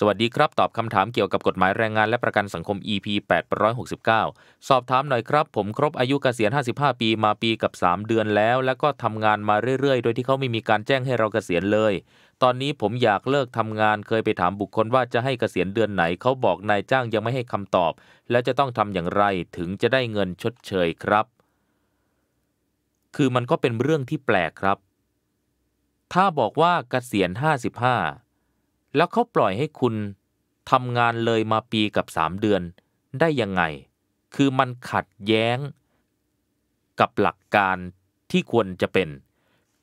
สวัสดีครับ ตอบคำถามเกี่ยวกับกฎหมายแรงงานและประกันสังคม EP 869 สอบถามหน่อยครับ ผมครบอายุเกษียณ 55 ปีมาปีกับ 3 เดือนแล้ว แล้วก็ทำงานมาเรื่อยๆ โดยที่เขาไม่มีการแจ้งให้เราเกษียณเลย ตอนนี้ผมอยากเลิกทำงานเคยไปถามบุคคลว่าจะให้เกษียณเดือนไหน เขาบอกนายจ้างยังไม่ให้คำตอบ แล้วจะต้องทำอย่างไรถึงจะได้เงินชดเชยครับ คือมันก็เป็นเรื่องที่แปลกครับ ถ้าบอกว่าเกษียณ 55 แล้วเขาปล่อยให้คุณทำงานเลยมาปีกับ3เดือน ได้ยังไง คือมันขัดแย้ง กับหลักการที่ควรจะเป็น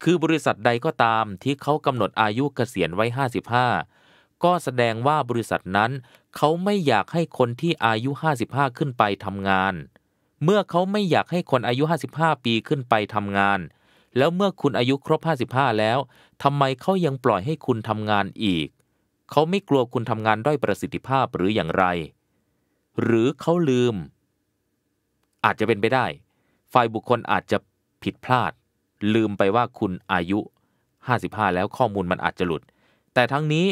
คือบริษัทใดก็ตามที่เขากำหนดอายุเกษียณไว้ 55 ก็แสดงว่าบริษัทนั้น เขาไม่อยากให้คนที่อายุ 55 ขึ้นไปทำงาน เมื่อเขาไม่อยากให้คนอายุ 55 ปีขึ้นไปทำงาน แล้วเมื่อคุณอายุครบ 55 แล้วทำไมเขายังปล่อยให้คุณทำงานอีก เขาไม่กลัวคุณทำงานด้อยประสิทธิภาพหรืออย่างไร หรือเขาลืม อาจจะเป็นไปได้ ฝ่ายบุคคลอาจจะผิดพลาด ลืมไปว่าคุณอายุ 55 แล้วข้อมูลมันอาจจะหลุด แต่ทั้งนี้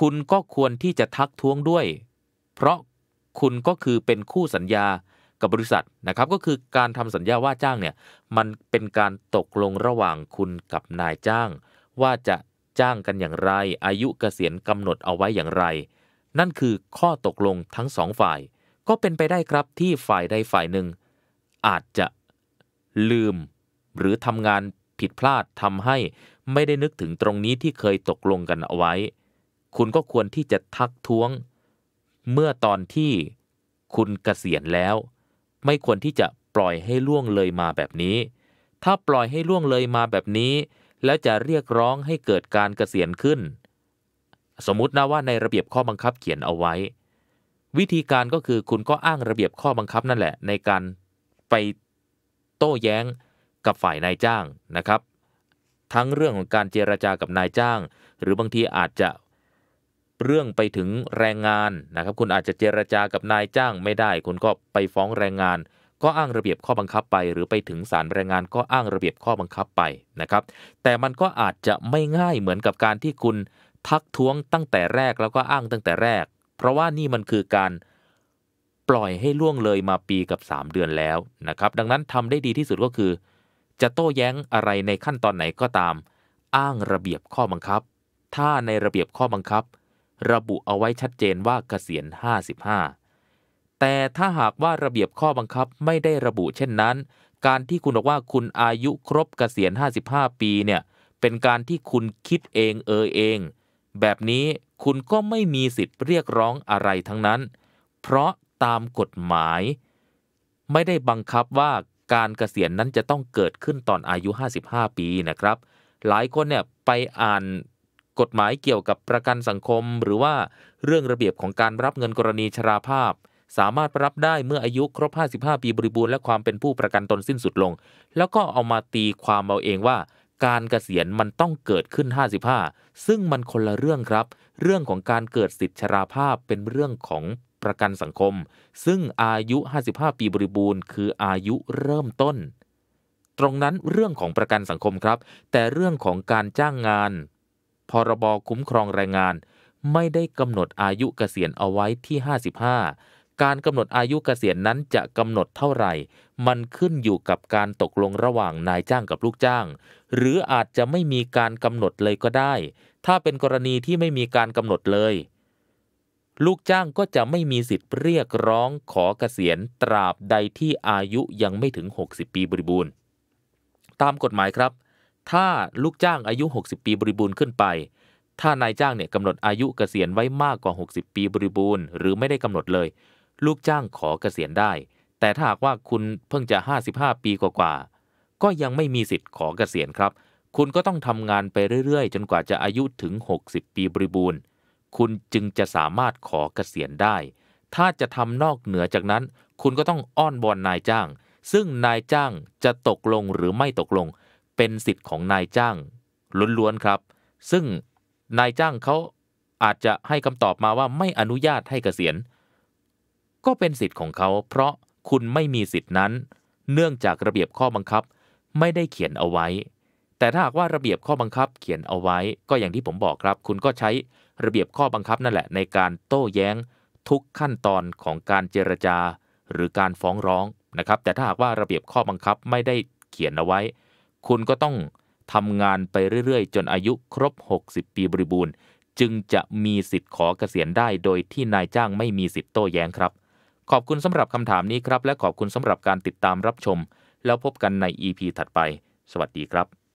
คุณก็ควรที่จะทักท้วงด้วย เพราะคุณก็คือเป็นคู่สัญญากับบริษัทนะครับ ก็คือการทำสัญญาว่าจ้างเนี่ยมันเป็นการตกลงระหว่างคุณกับนายจ้าง ว่าจะ จ้างกันอย่างไร อายุเกษียณกำหนดเอาไว้อย่างไร นั่นคือข้อตกลงทั้งสองฝ่าย ก็เป็นไปได้ครับที่ฝ่ายใดฝ่ายหนึ่ง อาจจะลืม หรือทำงานผิดพลาดทำให้ไม่ได้นึกถึงตรงนี้ที่เคยตกลงกันเอาไว้ คุณก็ควรที่จะทักท้วง เมื่อตอนที่คุณเกษียณแล้ว ไม่ควรที่จะปล่อยให้ล่วงเลยมาแบบนี้ ถ้าปล่อยให้ล่วงเลยมาแบบนี้ แล้วจะเรียกร้องให้เกิดการเกษียณขึ้น สมมุตินะว่าในระเบียบข้อบังคับเขียนเอาไว้ วิธีการก็คือคุณก็อ้างระเบียบข้อบังคับนั่นแหละ ในการไปโต้แย้งกับฝ่ายนายจ้างนะครับ ทั้งเรื่องของการเจรจากับนายจ้าง หรือบางทีอาจจะเรื่องไปถึงแรงงานนะครับ คุณอาจจะเจรจากับนายจ้างไม่ได้ คุณก็ไปฟ้องแรงงาน ก็อ้างระเบียบข้อบังคับไป หรือไปถึงศาลแรงงานก็อ้างระเบียบข้อบังคับไปนะครับ แต่มันก็อาจจะไม่ง่ายเหมือนกับการที่คุณทักท้วงตั้งแต่แรกแล้วก็อ้างตั้งแต่แรก เพราะว่านี่มันคือการปล่อยให้ล่วงเลยมาปีกับ 3 เดือนแล้วนะครับ ดังนั้นทำได้ดีที่สุดก็คือ จะโต้แย้งอะไรในขั้นตอนไหนก็ตาม อ้างระเบียบข้อบังคับ ถ้าในระเบียบข้อบังคับ ระบุเอาไว้ชัดเจนว่าเกษียณ 55 แต่ถ้าหากว่าระเบียบข้อบังคับไม่ได้ระบุเช่นนั้น การที่คุณบอกว่าคุณอายุครบเกษียณ 55 ปีเนี่ยเป็นการที่คุณคิดเองเออเอง แบบนี้คุณก็ไม่มีสิทธิ์เรียกร้องอะไรทั้งนั้น เพราะตามกฎหมาย ไม่ได้บังคับว่าการเกษียณนั้นจะต้องเกิดขึ้นตอนอายุ 55 ปีนะครับ หลายคนเนี่ยไปอ่านกฎหมายเกี่ยวกับประกันสังคม หรือว่าเรื่องระเบียบของการรับเงินกรณีชราภาพ สามารถรับได้เมื่ออายุครบ 55 ปีบริบูรณ์และความเป็นผู้ประกันตนสิ้นสุดลง แล้วก็เอามาตีความเอาเองว่า การเกษียณมันต้องเกิดขึ้น 55 ซึ่งมันคนละเรื่องครับ เรื่องของการเกิดสิทธิชราภาพเป็นเรื่องของประกันสังคม ซึ่งอายุ 55 ปีบริบูรณ์ คืออายุเริ่มต้น ตรงนั้นเรื่องของประกันสังคมครับ แต่เรื่องของการจ้างงาน พรบคุ้มครองแรงงาน ไม่ได้กำหนดอายุเกษียณเอาไว้ที่ 55 การกำหนดอายุเกษียณนั้นจะกำหนดเท่าไหร่ มันขึ้นอยู่กับการตกลงระหว่างนายจ้างกับลูกจ้าง หรืออาจจะไม่มีการกำหนดเลยก็ได้ ถ้าเป็นกรณีที่ไม่มีการกำหนดเลย ลูกจ้างก็จะไม่มีสิทธิ์เรียกร้องขอเกษียณตราบใดที่อายุยังไม่ถึง 60 ปีบริบูรณ์ ตามกฎหมายครับ ถ้าลูกจ้างอายุ 60 ปีบริบูรณ์ขึ้นไปถ้านายจ้างเนี่ยกำหนดอายุเกษียณไว้มากกว่า 60 ปีบริบูรณ์ หรือไม่ได้กำหนดเลย ลูกจ้างขอเกษียณได้ แต่ถ้าหากว่าคุณเพิ่งจะ 55 ปีกว่าๆก็ยังไม่มีสิทธิ์ขอเกษียณครับ คุณก็ต้องทำงานไปเรื่อยๆ จนกว่าจะอายุถึง 60 ปีบริบูรณ์ คุณจึงจะสามารถขอเกษียณได้ ถ้าจะทำนอกเหนือจากนั้น คุณก็ต้องอ้อนบอนนายจ้าง ซึ่งนายจ้างจะตกลงหรือไม่ตกลง เป็นสิทธิ์ของนายจ้างล้วนๆครับ ซึ่งนายจ้างเขาอาจจะให้คำตอบมาว่าไม่อนุญาตให้เกษียณ ก็เป็นสิทธิ์ของเขา เพราะคุณไม่มีสิทธินั้น เนื่องจากระเบียบข้อบังคับไม่ได้เขียนเอาไว้ แต่ถ้าหากว่าระเบียบข้อบังคับเขียนเอาไว้ ก็อย่างที่ผมบอกครับ คุณก็ใช้ระเบียบข้อบังคับนั่นแหละ ในการโต้แย้งทุกขั้นตอนของการเจรจา หรือการฟ้องร้องนะครับ แต่ถ้าหากว่าระเบียบข้อบังคับไม่ได้เขียนเอาไว้ คุณก็ต้องทำงานไปเรื่อยๆ จนอายุครบ 60 ปีบริบูรณ์ จึงจะมีสิทธิ์ขอเกษียณได้โดยที่นายจ้างไม่มีสิทธิ์โต้แย้งครับ ขอบคุณสำหรับคำถามนี้ครับ และขอบคุณสำหรับการติดตามรับชม แล้วพบกันใน EP ถัดไป สวัสดีครับ